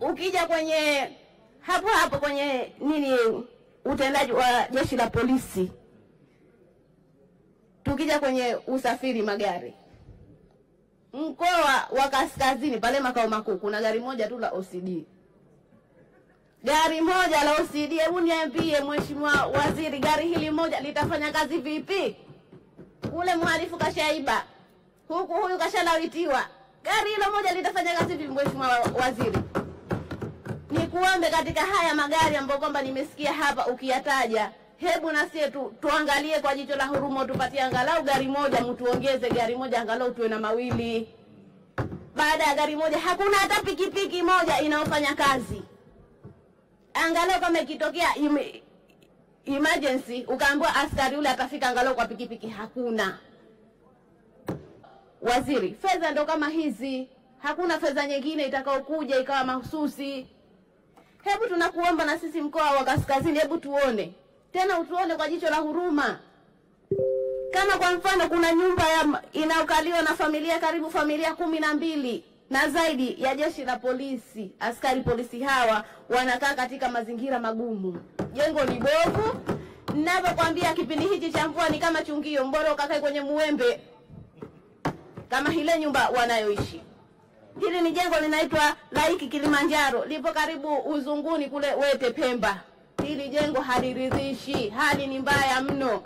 ukija kwenye hapo hapo kwenye nini utendaji wa jeshi la polisi, tukija kwenye usafiri magari, mkoa wa Kaskazini pale makao makuu kuna gari moja tu la OCD, gari moja la OCD. Hebu niambie Mheshimiwa Waziri, gari hili moja litafanya kazi vipi? Kule mhalifu kashaiba, huku huyu kashalawitiwa, gari hilo moja litafanya kazi vipi? Mheshimiwa Waziri, nikuombe katika haya magari ambayo kwamba nimesikia hapa ukiyataja, hebu na sie tu, tuangalie kwa jicho la huruma, tupatie angalau gari moja, mtuongeze gari moja, angalau tuwe na mawili. Baada ya gari moja hakuna hata pikipiki moja inayofanya kazi. Angalau kama ikitokea emergency, ukaambiwa askari yule atafika angalau kwa pikipiki, hakuna. Waziri, fedha ndo kama hizi, hakuna fedha nyingine itakayokuja ikawa mahususi. Hebu tunakuomba na sisi mkoa wa Kaskazini, hebu tuone tena, utuone kwa jicho la huruma. Kama kwa mfano kuna nyumba inayokaliwa na familia karibu familia kumi na mbili na zaidi ya jeshi la polisi, askari polisi hawa wanakaa katika mazingira magumu, jengo ni bovu. Ninavyokwambia kipindi hichi cha mvua ni kama chungio, mbora ukakae kwenye muembe kama ile nyumba wanayoishi. Hili ni jengo linaitwa Laiki Kilimanjaro, lipo karibu Uzunguni kule Wete Pemba. Hili jengo haliridhishi, hali ni mbaya mno.